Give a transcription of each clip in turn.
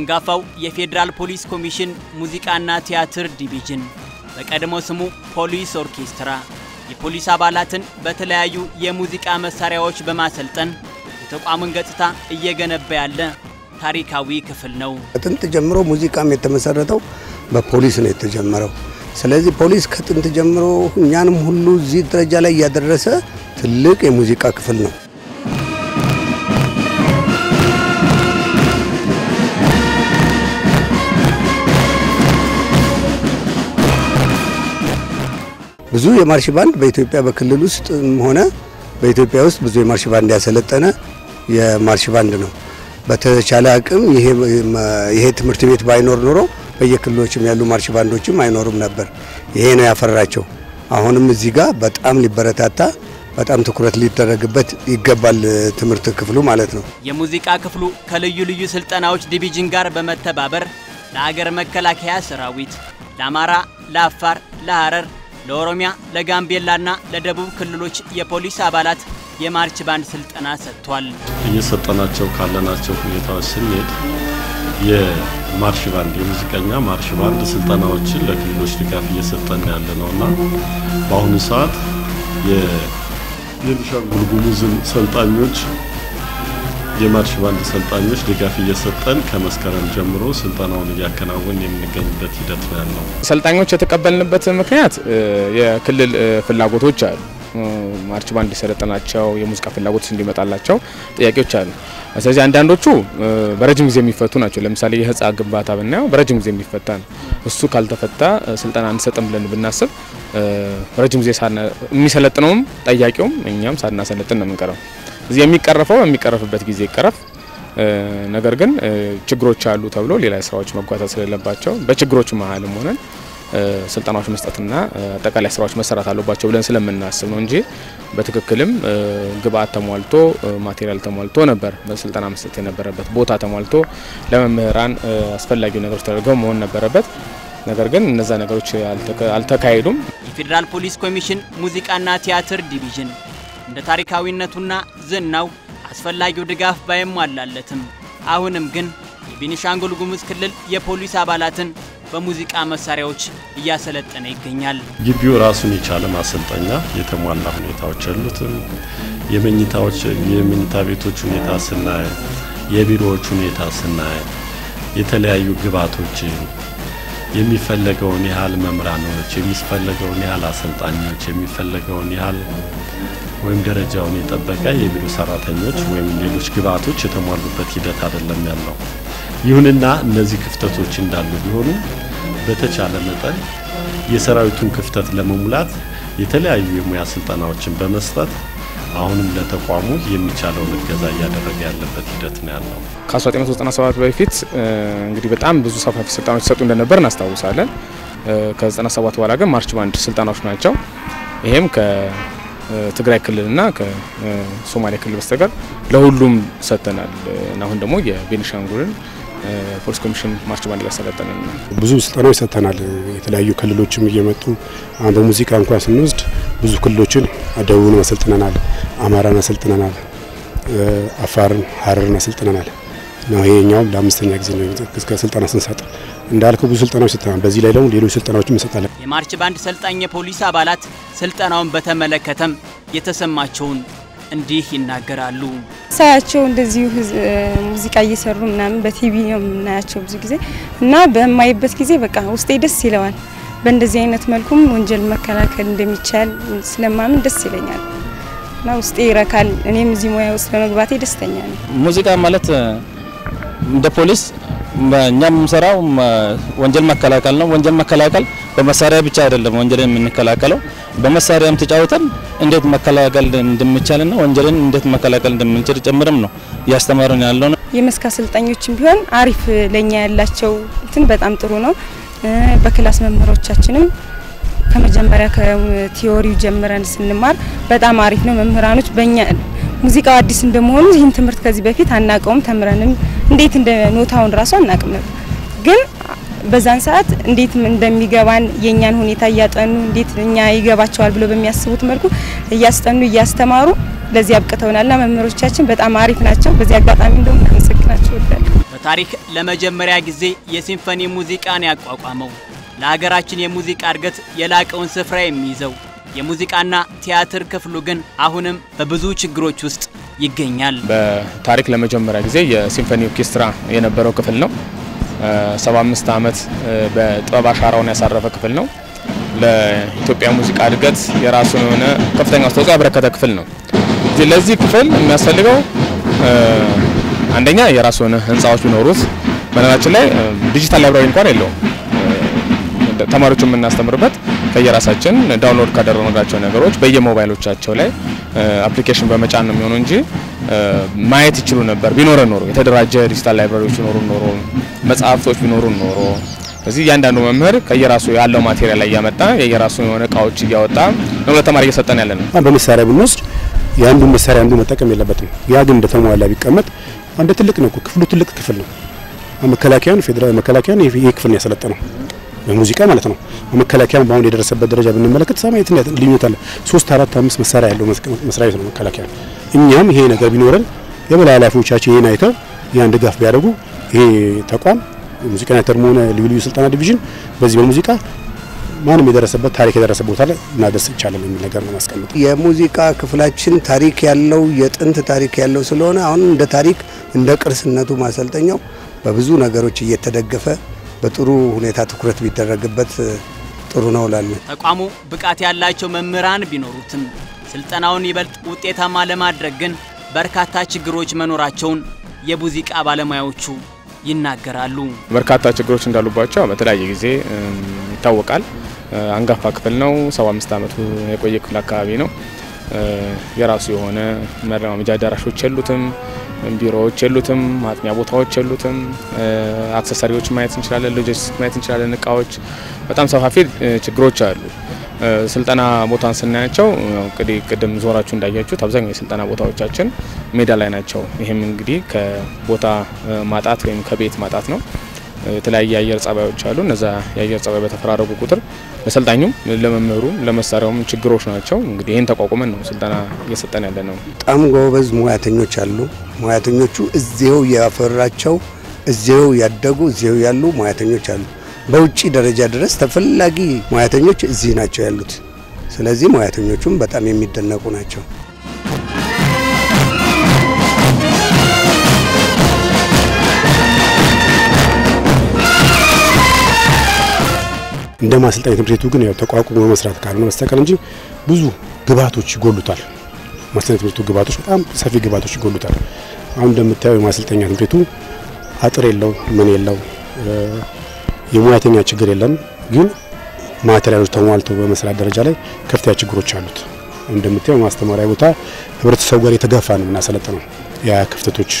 አንጋፋው የፌዴራል ፖሊስ ኮሚሽን ሙዚቃና ቲያትር ዲቪዥን በቀድሞ ስሙ ፖሊስ ኦርኬስትራ የፖሊስ አባላትን በተለያዩ የሙዚቃ መሳሪያዎች በማሰልጠን የተቋሙን ገጽታ እየገነባ ያለ ታሪካዊ ክፍል ነው። ከጥንት ጀምሮ ሙዚቃም የተመሰረተው በፖሊስ ነው የተጀመረው። ስለዚህ ፖሊስ ከጥንት ጀምሮ እኛንም ሁሉ እዚህ ደረጃ ላይ እያደረሰ ትልቅ የሙዚቃ ክፍል ነው። ብዙ የማርሽ ባንድ በኢትዮጵያ በክልል ውስጥ ሆነ በኢትዮጵያ ውስጥ ብዙ የማርሽ ባንድ ያሰለጠነ የማርሽ ባንድ ነው። በተቻለ አቅም ይሄ ትምህርት ቤት ባይኖር ኖሮ በየክልሎችም ያሉ ማርሽ ባንዶችም አይኖሩም ነበር። ይሄ ነው ያፈራቸው። አሁንም እዚህ ጋር በጣም ሊበረታታ በጣም ትኩረት ሊደረግበት ይገባል፣ ትምህርት ክፍሉ ማለት ነው። የሙዚቃ ክፍሉ ከልዩ ልዩ ስልጠናዎች ዲቪዥን ጋር በመተባበር ለአገር መከላከያ ሰራዊት፣ ለአማራ፣ ለአፋር፣ ለሐረር፣ ለኦሮሚያ፣ ለጋምቤላና ለደቡብ ክልሎች የፖሊስ አባላት የማርች ባንድ ስልጠና ሰጥቷል። እየሰጠናቸው ካለናቸው ሁኔታዎች ስንሄድ የማርሽ ባንድ የሙዚቀኛ ማርሽ ባንድ ስልጠናዎችን ለክልሎች ድጋፍ እየሰጠን ያለ ነውና በአሁኑ ሰዓት የቤኒሻንጉል ጉሙዝን ሰልጣኞች የማርሽ ባንድ ሰልጣኞች ድጋፍ እየሰጠን ከመስከረም ጀምሮ ስልጠናውን እያከናወን የምንገኝበት ሂደት ነው ያለው። ሰልጣኞች የተቀበልንበት ምክንያት የክልል ፍላጎቶች አሉ። ማርች ባንድ የሰለጠናቸው የሙዚቃ ፍላጎት እንዲመጣላቸው ጥያቄዎች አሉ። ስለዚህ አንዳንዶቹ በረጅም ጊዜ የሚፈቱ ናቸው። ለምሳሌ የህንፃ ግንባታ ብናየው በረጅም ጊዜ የሚፈታ ነው። እሱ ካልተፈታ ስልጠና አንሰጥም ብለን ብናስብ ረጅም ጊዜ የሚሰለጥነውም ጠያቂውም እኛም ሳናሰለጥን ነው የምንቀረው። የሚቀረፈው የሚቀረፍበት ጊዜ ይቀረፍ። ነገር ግን ችግሮች አሉ ተብሎ ሌላ ስራዎች መጓታት ስለሌለባቸው በችግሮች መሀልም ሆነን ስልጠናዎች መስጠትና አጠቃላይ ስራዎች መሰራት አለባቸው ብለን ስለምናስብ ነው እንጂ በትክክልም ግብአት ተሟልቶ ማቴሪያል ተሟልቶ ነበር በስልጠና መስጠት የነበረበት ቦታ ተሟልቶ ለመምህራን አስፈላጊው ነገሮች ተደርገው መሆን ነበረበት። ነገር ግን እነዛ ነገሮች አልተካሄዱም። የፌዴራል ፖሊስ ኮሚሽን ሙዚቃና ቲያትር ዲቪዥን እንደ ታሪካዊነቱና ዝናው አስፈላጊው ድጋፍ ባይሟላለትም አሁንም ግን የቤኒሻንጉል ጉሙዝ ክልል የፖሊስ አባላትን በሙዚቃ መሳሪያዎች እያሰለጠነ ይገኛል። ግቢው ራሱን የቻለ ማሰልጠኛ የተሟላ ሁኔታዎች ያሉትም የመኝታዎች የመኝታ ቤቶች ሁኔታ ስናይ፣ የቢሮዎች ሁኔታ ስናይ የተለያዩ ግብዓቶችን የሚፈለገውን ያህል መምህራኖች፣ የሚፈለገውን ያህል አሰልጣኞች፣ የሚፈለገውን ያህል ወይም ደረጃውን የጠበቀ የቢሮ ሰራተኞች ወይም ሌሎች ግብዓቶች የተሟሉበት ሂደት አይደለም ያለው። ይሁንና እነዚህ ክፍተቶች እንዳሉ ቢሆኑ በተቻለ መጠን የሰራዊቱን ክፍተት ለመሙላት የተለያዩ የሙያ ስልጠናዎችን በመስጠት አሁንም ለተቋሙ የሚቻለውን እገዛ እያደረገ ያለበት ሂደት ነው ያለው። ከ1997 በፊት እንግዲህ በጣም ብዙ ሰፋፊ ስልጠናዎች ይሰጡ እንደነበር እናስታውሳለን። ከ97 በኋላ ግን ማርች ባንድ ስልጠናዎች ናቸው። ይሄም ከትግራይ ክልልና ከሶማሌ ክልል በስተቀር ለሁሉም ሰጥተናል። አሁን ደግሞ የቤኒሻንጉልን ፖሊስ ኮሚሽን ማርች ባንድ እያሰለጠነ ነው። ብዙ ስልጠናዎች ሰጥተናል። የተለያዩ ክልሎችም እየመጡ በሙዚቃ እንኳን ስንወስድ ብዙ ክልሎችን ደቡብን አሰልጥነናል፣ አማራን አሰልጥነናል፣ አፋርን፣ ሀረርን አሰልጥነናል ነው። ይሄኛውም ለአምስተኛ ጊዜ ነው እስከ ስልጠና ስንሰጥ እንዳልከው ብዙ ስልጠናዎች ሰጥተናል። በዚህ ላይ ደግሞ ሌሎች ስልጠናዎችም እንሰጣለን። የማርች ባንድ ሰልጣኝ የፖሊስ አባላት ስልጠናውን በተመለከተም የተሰማቸውን እንዲህ ይናገራሉ። ሳያቸው እንደዚሁ ሙዚቃ እየሰሩ ምናምን በቲቪ ነው የምናያቸው ብዙ ጊዜ እና በማይበት ጊዜ በቃ ውስጤ ደስ ይለዋል። በእንደዚህ አይነት መልኩም ወንጀል መከላከል እንደሚቻል ስለማምን ደስ ይለኛል እና ውስጤ ይረካል። እኔም እዚህ ሙያ ውስጥ በመግባቴ ደስተኛ ነው። ሙዚቃ ማለት እንደ ፖሊስ እኛ የምንሰራው ወንጀል መከላከል ነው። ወንጀል መከላከል በመሳሪያ ብቻ አይደለም ወንጀልን የምንከላከለው በመሳሪያም ተጫውተን እንዴት መከላከል እንደሚቻልና ወንጀልን እንዴት መከላከል እንደምንችል ጭምርም ነው እያስተማሩን ያለው ነው። የመስክ አሰልጣኞችም ቢሆን አሪፍ ለኛ ያላቸው እንትን በጣም ጥሩ ነው። በክላስ መምህሮቻችንም ከመጀመሪያ ከቲዮሪው ጀምረን ስንማር በጣም አሪፍ ነው። መምህራኖች በእኛ ሙዚቃው አዲስ እንደመሆኑ ይህን ትምህርት ከዚህ በፊት አናውቀውም። ተምረንም እንዴት እንደ ኖታውን ራሱ አናውቅም ነበር ግን በዛን ሰዓት እንዴት እንደሚገባን የእኛን ሁኔታ እያጠኑ እንዴት እኛ ይገባቸዋል ብሎ በሚያስቡት መልኩ እያስጠኑ እያስተማሩ ለዚህ አብቅተውናልና መምህሮቻችን በጣም አሪፍ ናቸው። በዚህ አጋጣሚ እንደውም እናመሰግናቸው እወዳለሁ። በታሪክ ለመጀመሪያ ጊዜ የሲምፎኒ ሙዚቃን ያቋቋመው ለሀገራችን የሙዚቃ እድገት የላቀውን ስፍራ የሚይዘው የሙዚቃና ቲያትር ክፍሉ ግን አሁንም በብዙ ችግሮች ውስጥ ይገኛል። በታሪክ ለመጀመሪያ ጊዜ የሲምፎኒ ኦርኬስትራ የነበረው ክፍል ነው። 75 ዓመት በጥበብ አሻራውን ያሳረፈ ክፍል ነው። ለኢትዮጵያ ሙዚቃ እድገት የራሱን የሆነ ከፍተኛ አስተዋጽኦ ያበረከተ ክፍል ነው። ለዚህ ክፍል የሚያስፈልገው አንደኛ የራሱ የሆነ ህንፃዎች ቢኖሩት፣ በነገራችን ላይ digital library እንኳን የለውም። ተማሪዎች የምናስተምርበት ከየራሳችን download ካደረግናቸው ነገሮች በየሞባይሎቻቸው ላይ application በመጫን ነው የሚሆነው እንጂ ማየት ይችሉ ነበር። ቢኖር ኖሮ የተደራጀ digital library ዎች ቢኖሩ ኖሮ መጽሐፍቶች ቢኖሩ ኖሮ እዚህ እያንዳንዱ መምህር ከየራሱ ያለው material ላይ እያመጣ የየራሱ የሆነ እቃዎች እያወጣ ነው ለተማሪ እየሰጠን ያለ ነው። በመሳሪያ ብንወስድ የአንዱን መሳሪያ አንዱ መጠቀም የለበትም። ያ ግን እንደተሟላ ቢቀመጥ አንድ ትልቅ ነው። ክፍሉ ትልቅ ክፍል ነው። መከላከያን ፌዴራል መከላከያን ይህ ክፍል ነው ያሰለጠነው በሙዚቃ ማለት ነው። መከላከያን በአሁን የደረሰበት ደረጃ ብንመለከት ሰማይ ልዩነት አለ። ሶስት አራት አምስት መሳሪያ ያለው መስሪያ ቤት ነው መከላከያ። እኛም ይሄ ነገር ቢኖረን የበላይ ኃላፊዎቻችን ይህን አይተው ያን ድጋፍ ቢያደርጉ ይሄ ተቋም ሙዚቃ ቲያትርም ሆነ ልዩ ልዩ ስልጠና ዲቪዥን በዚህ በሙዚቃ ማንም የደረሰበት ታሪክ የደረሰ ቦታ ላይ እናደርስ ይቻላል የሚል ነገር ነው ማስቀመጥ። የሙዚቃ ክፍላችን ታሪክ ያለው የጥንት ታሪክ ያለው ስለሆነ አሁን እንደ ታሪክ እንደ ቅርስነቱ ማሰልጠኛው በብዙ ነገሮች እየተደገፈ በጥሩ ሁኔታ ትኩረት ቢደረግበት ጥሩ ነው እላለሁ። ተቋሙ ብቃት ያላቸው መምህራን ቢኖሩትም ስልጠናውን ይበልጥ ውጤታማ ለማድረግ ግን በርካታ ችግሮች መኖራቸውን የሙዚቃ ባለሙያዎቹ ይናገራሉ። በርካታ ችግሮች እንዳሉባቸው በተለያየ ጊዜ ይታወቃል። አንጋፋ ክፍል ነው። 75 ዓመቱ የቆየ ክፍል አካባቢ ነው። የራሱ የሆነ መረማመጃ አዳራሾች የሉትም፣ ቢሮዎች የሉትም፣ ማጥሚያ ቦታዎች የሉትም። አክሰሰሪዎች ማየት እንችላለን፣ ሎጂስቲክስ ማየት እንችላለን። እቃዎች በጣም ሰፋፊ ችግሮች አሉ። ስልጠና ቦታን ስናያቸው እንግዲህ ቅድም ዞራችሁ እንዳያችሁት አብዛኛው የስልጠና ቦታዎቻችን ሜዳ ላይ ናቸው። ይህም እንግዲህ ከቦታ ማጣት ወይም ከቤት ማጣት ነው። የተለያየ የአየር ጸባዮች አሉ። እነዛ የአየር ጸባይ በተፈራረቁ ቁጥር ለሰልጣኙም ለመምህሩም ለመሳሪያውም ችግሮች ናቸው። እንግዲህ ይህን ተቋቁመን ነው ስልጠና እየሰጠን ያለ ነው። በጣም ጎበዝ ሙያተኞች አሉ። ሙያተኞቹ እዚው ያፈራቸው እዚው ያደጉ እዚው ያሉ ሙያተኞች አሉ። በውጭ ደረጃ ድረስ ተፈላጊ ሙያተኞች እዚህ ናቸው ያሉት። ስለዚህ ሙያተኞቹም በጣም የሚደነቁ ናቸው። እንደ ማሰልጠኛ ትምህርት ቤቱ ግን ያው ተቋቁሞ መስራት ካልሆነ በስተቀር እንጂ ብዙ ግብዓቶች ይጎሉታል። ማሰልጠኛ ትምህርት ቤቱ ግብዓቶች በጣም ሰፊ ግብዓቶች ይጎሉታል። አሁን እንደምታየው የማሰልጠኛ ትምህርት ቤቱ አጥር የለው ምን የለው የሙያተኛ ችግር የለም። ግን ማቴሪያሎች ተሟልተው በመስራት ደረጃ ላይ ከፍተኛ ችግሮች አሉት። እንደምታየው ማስተማሪያ ቦታ ህብረተሰቡ ጋር የተጋፋ ነው የምናሰለጥነው። ያ ክፍተቶች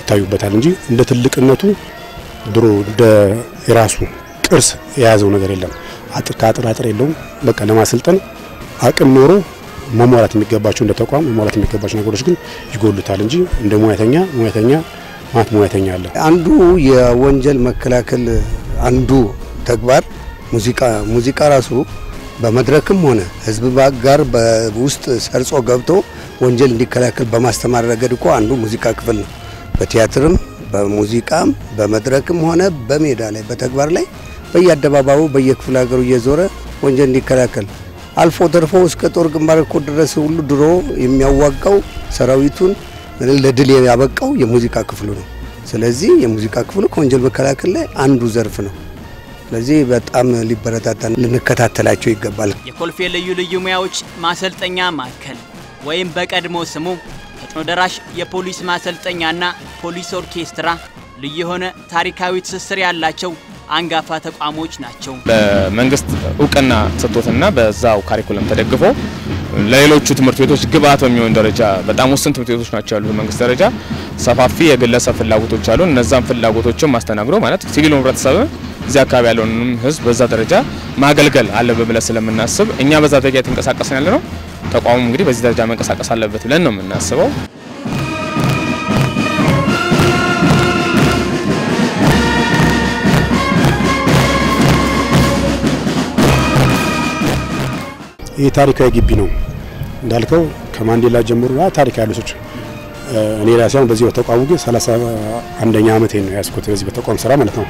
ይታዩበታል እንጂ እንደ ትልቅነቱ ድሮ የራሱ ቅርስ የያዘው ነገር የለም። አጥር ከአጥር አጥር የለውም። በቃ ለማሰልጠን አቅም ኖሮ መሟላት የሚገባቸው እንደ ተቋም መሟላት የሚገባቸው ነገሮች ግን ይጎሉታል እንጂ እንደ ሙያተኛ ሙያተኛ ማት ሙያተኛ አለ። አንዱ የወንጀል መከላከል አንዱ ተግባር ሙዚቃ ሙዚቃ ራሱ በመድረክም ሆነ ህዝብ ጋር በውስጥ ሰርጾ ገብቶ ወንጀል እንዲከላከል በማስተማር ረገድ እኮ አንዱ ሙዚቃ ክፍል ነው። በቲያትርም በሙዚቃም በመድረክም ሆነ በሜዳ ላይ በተግባር ላይ በየአደባባዩ በየክፍለ ሀገሩ እየዞረ ወንጀል እንዲከላከል አልፎ ተርፎ እስከ ጦር ግንባር እኮ ድረስ ሁሉ ድሮ የሚያዋጋው ሰራዊቱን ለድል ያበቃው የሙዚቃ ክፍሉ ነው። ስለዚህ የሙዚቃ ክፍሉ ከወንጀል መከላከል ላይ አንዱ ዘርፍ ነው። ስለዚህ በጣም ሊበረታታ ልንከታተላቸው ይገባል። የኮልፌ ልዩ ልዩ ሙያዎች ማሰልጠኛ ማዕከል ወይም በቀድሞ ስሙ ፈጥኖ ደራሽ የፖሊስ ማሰልጠኛና ፖሊስ ኦርኬስትራ ልዩ የሆነ ታሪካዊ ትስስር ያላቸው አንጋፋ ተቋሞች ናቸው። በመንግስት እውቅና ሰጥቶትና በዛው ካሪኩለም ተደግፎ ለሌሎቹ ትምህርት ቤቶች ግብአት በሚሆን ደረጃ በጣም ውስን ትምህርት ቤቶች ናቸው ያሉት። በመንግስት ደረጃ ሰፋፊ የግለሰብ ፍላጎቶች አሉ። እነዛን ፍላጎቶችን ማስተናግዶ ማለት ሲቪል ህብረተሰብ እዚህ አካባቢ ያለውንም ህዝብ በዛ ደረጃ ማገልገል አለበት ብለን ስለምናስብ እኛ በዛ ደረጃ የተንቀሳቀስን ያለ ነው። ተቋሙ እንግዲህ በዚህ ደረጃ መንቀሳቀስ አለበት ብለን ነው የምናስበው። ይህ ታሪካዊ ግቢ ነው እንዳልከው ከማንዴላ ጀምሮ ታሪክ ያሉ ሰዎች እኔ ራሴ በዚህ በተቋሙ ግን 31ኛ ዓመቴ ነው ያዝኩት በዚህ በተቋም ስራ ማለት ነው።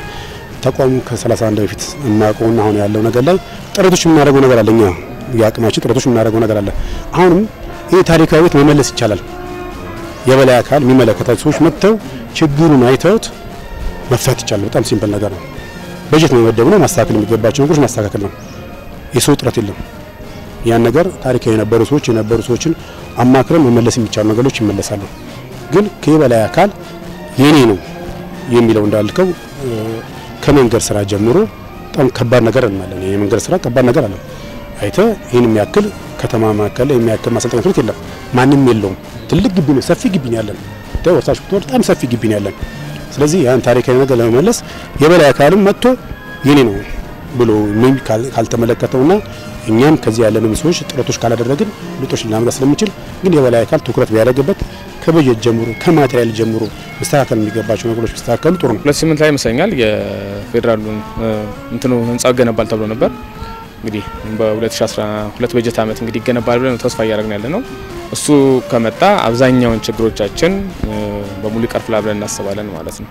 ተቋሙ ከ31 በፊት የማውቀውና አሁን ያለው ነገር ላይ ጥረቶች የምናደርገው ነገር አለ። እኛ የአቅማችን ጥረቶች የምናደርገው ነገር አለ። አሁንም ይህ ታሪካዊ ቤት መመለስ ይቻላል። የበላይ አካል የሚመለከታቸው ሰዎች መጥተው ችግሩን አይተውት መፍታት ይቻላል። በጣም simple ነገር ነው። በጀት መመደብ ነው። ማስተካከል የሚገባቸው ነገሮች ማስተካከል ነው። የሰው ጥረት የለም። ያን ነገር ታሪካዊ የነበሩ ሰዎች የነበሩ ሰዎችን አማክረን መመለስ የሚቻሉ ነገሮች ይመለሳሉ። ግን ከበላይ አካል የኔ ነው የሚለው እንዳልከው ከመንገድ ስራ ጀምሮ በጣም ከባድ ነገር እንላለን። የመንገድ ስራ ከባድ ነገር አለ። አይተ ይህን የሚያክል ከተማ ላይ የሚያክል ማሰልጠኛ ትምህርት የለም፣ ማንም የለውም። ትልቅ ግቢ ነው፣ ሰፊ ግቢ ነው ያለን። ወርታች ብትወርድ በጣም ሰፊ ግቢ ነው ያለን። ስለዚህ ያን ታሪካዊ ነገር ለመመለስ የበላይ አካልም መጥቶ የኔ ነው ብሎ ምን ካልተመለከተውና እኛም ከዚህ ያለንም ሰዎች ጥረቶች ካላደረግን ልጦች ልናመጣ ስለምችል ግን የበላይ አካል ትኩረት ቢያደርግበት ከበጀት ጀምሮ ከማቴሪያል ጀምሮ መስተካከል የሚገባቸው ነገሮች ቢስተካከሉ ጥሩ ነው። ሁለት ስምንት ላይ ይመስለኛል የፌዴራሉን እንትኑ ህንጻው ይገነባል ተብሎ ነበር። እንግዲህ በ2012 በጀት ዓመት እንግዲህ ይገነባል ብለን ተስፋ እያደረግን ያለ ነው። እሱ ከመጣ አብዛኛውን ችግሮቻችን በሙሉ ይቀርፍላል ብለን እናስባለን ማለት ነው።